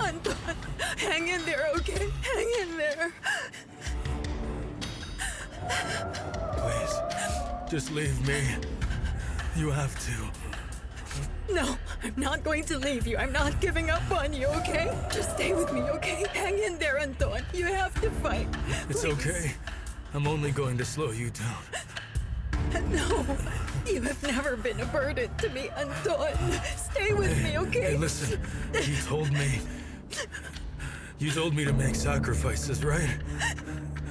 Anton, hang in there, okay? Hang in there. Please, just leave me. You have to. No, I'm not going to leave you. I'm not giving up on you, okay? Just stay with me, okay? Hang in there, Anton. You have to fight. It's okay. I'm only going to slow you down. No, you have never been a burden to me, Anton. Stay with me, okay? Hey, listen. You told me. You told me to make sacrifices, right?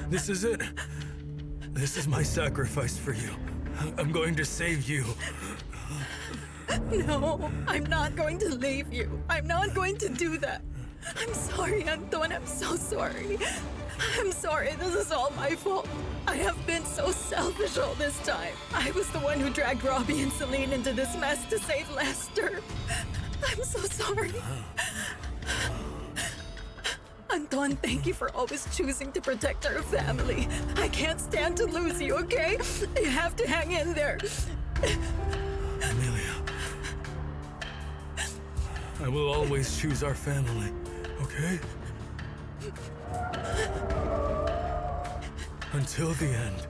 This is it. This is my sacrifice for you. I'm going to save you. No, I'm not going to leave you. I'm not going to do that. I'm sorry, Anton. I'm so sorry. I'm sorry. This is all my fault. I have been so selfish all this time. I was the one who dragged Robbie and Celine into this mess to save Lester. I'm so sorry. Anton, thank you for always choosing to protect our family. I can't stand to lose you, okay? You have to hang in there. Amelia. I will always choose our family, okay? Until the end.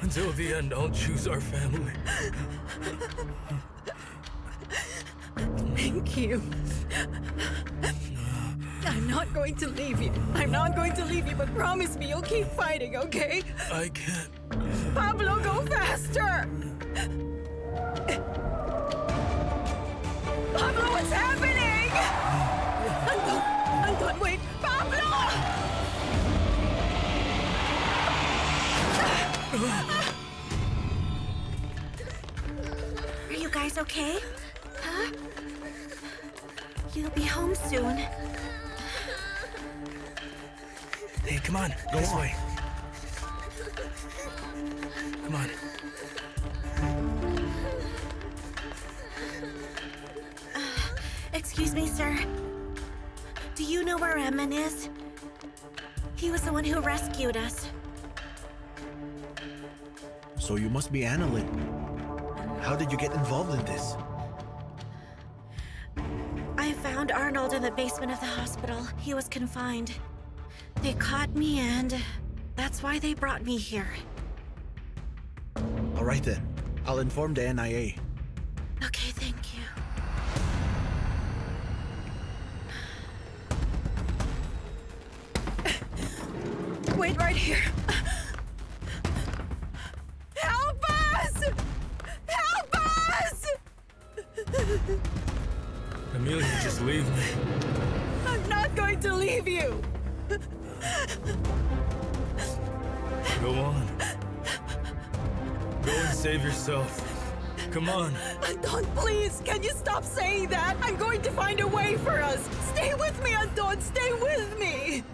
Until the end, I'll choose our family. Thank you. I'm not going to leave you. I'm not going to leave you, but promise me you'll keep fighting, okay? I can't. Pablo, go faster! Anton, Anton, wait! Pablo! Are you guys okay? Huh? You'll be home soon. Hey, come on. Go this way. Come on. Excuse me, sir. Do you know where Emman is? He was the one who rescued us. So you must be Annalyn. How did you get involved in this? I found Arnold in the basement of the hospital. He was confined. They caught me and that's why they brought me here. All right then. I'll inform the NIA. Wait right here. Help us! Help us! Amelia, just leave me. I'm not going to leave you. Go on. Go and save yourself. Come on. Anton, please, can you stop saying that? I'm going to find a way for us. Stay with me, Anton. Stay with me.